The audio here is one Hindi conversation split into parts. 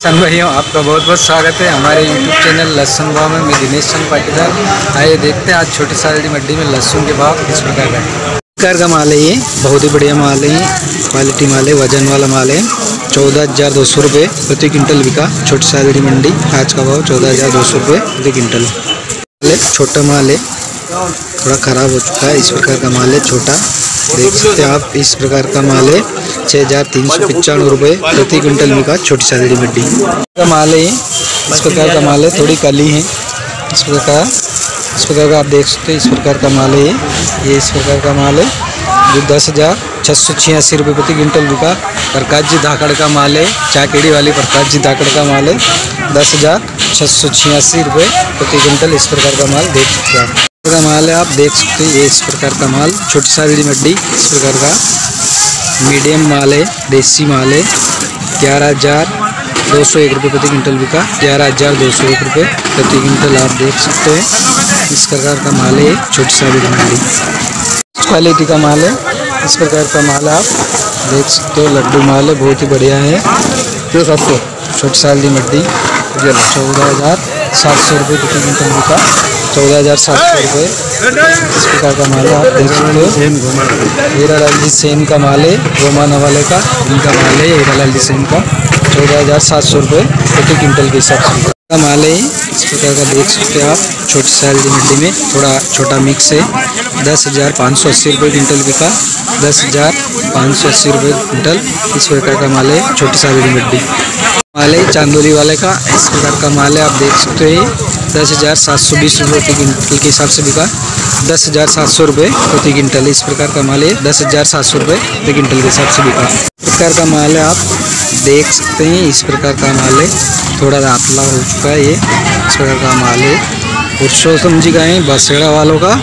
सन भाइयों आपका बहुत बहुत स्वागत है। हमारे यूट्यूब चैनल लहसुन भाव में मैं दिनेश चंद पाटीदार। आइए देखते हैं, आज छोटी साली मंडी में लहसुन के भाव किस प्रकार का प्रकार का माल है ये, बहुत ही बढ़िया माल है क्वालिटी माल है, वज़न वाला माल है। चौदह हज़ार दो सौ रुपये प्रति क्विंटल बिका। छोटी सालड़ी मंडी, आज का भाव चौदह हज़ार दो सौ रुपये प्रति क्विंटल। छोटा माल है, थोड़ा ख़राब हो चुका है, इस प्रकार का माल है, छोटा। देख सकते हैं आप इस प्रकार का माल है छः हज़ार तीन सौ पचानवे रुपये प्रति क्विंटल में का छोटी सादड़ी मिट्टी। का माल है, इस प्रकार का माल है, थोड़ी काली है। इस प्रकार इस प्रकार का आप देख सकते हैं, इस प्रकार का माल है ये। इस प्रकार का माल है, जो दस हज़ार छः सौ छियासी रुपये प्रति क्विंटल बिका। प्रकाश जी धाकड़ का माल है, चाकेड़ी वाली प्रकाश जी धाकड़ का माल है। दस हज़ार छः सौ छियासी रुपये प्रति क्विंटल इस प्रकार का माल देख सकते हैं आप। का माल है आप देख सकते हैं ये इस प्रकार का माल छोटी सारी मड्डी इस प्रकार का मीडियम माल है देसी माल है ग्यारह हज़ार दो सौ एक रुपये प्रति क्विंटल बिका ग्यारह हज़ार दो सौ एक रुपये प्रति क्विंटल आप देख सकते हैं इस प्रकार का माल है छोटी सारी मड्डी क्वालिटी का माल है इस प्रकार का माल आप देख सकते हो लड्डू माल है बहुत ही बढ़िया है। जो सौ। छोटी साल की मड्डी चौदह हज़ार सात सौ रुपये प्रति क्विंटल बिका। चौदह हज़ार सात सौ रुपये इस प्रकार का माल है आप देख सकते हो। हीरा लाल जी सेन का माल है रोमाना वाले का। इनका माल है हीरा लाल जी सेन का। चौदह हज़ार सात सौ रुपये प्रति क्विंटल के हिसाब से। का माल है इस प्रकार का देख सकते हैं आप छोटी साल की मंडी में। थोड़ा छोटा मिक्स है। दस हज़ार पाँच सौ अस्सी रुपये क्विंटल बिका दस हज़ार पाँच सौ अस्सी रुपये क्विंटल इस प्रकार का माल है छोटी साल की मंडी। माल है, चांदोली वाले का, इस प्रकार का माल है, आप देख सकते हैं। दस हज़ार सात सौ बीस रुपये प्रति क्विंटल के हिसाब से बिका। दस हज़ार सात सौ रुपये प्रति क्विंटल इस प्रकार का माल है, दस हज़ार सात सौ रुपये प्रति क्विंटल के हिसाब से बिका। प्रकार का माल है, आप देख सकते हैं, इस प्रकार का माल है। थोड़ा रातला हो चुका है ये, इस प्रकार का माल है। पुरुषोत्तम जी का है बसेड़ा वालों का,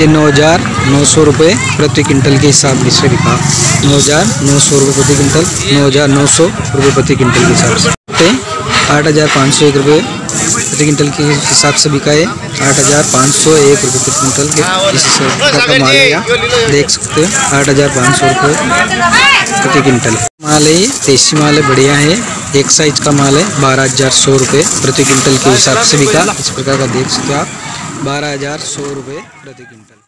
ये नौ हज़ार नौ सौ रुपये प्रति क्विंटल के हिसाब से बिका। नौ हज़ार नौ सौ रुपये प्रति क्विंटल, नौ हज़ार नौ सौ रुपये प्रति क्विंटल के हिसाब से। आठ हज़ार पाँच सौ एक रुपये प्रति क्विंटल के हिसाब से बिका है। आठ हज़ार पाँच सौ एक रुपये प्रति क्विंटल के इस का माल है देख सकते हैं, आठ हज़ार पाँच सौ रुपये प्रति क्विंटल। माल है देसी माल है, बढ़िया है। एक साइज़ का माल है, बारह हज़ार सौ रुपये प्रति क्विंटल के हिसाब से बिका। इस प्रकार का देख सकते हो आप, बारह हज़ार सौ रुपये प्रति क्विंटल।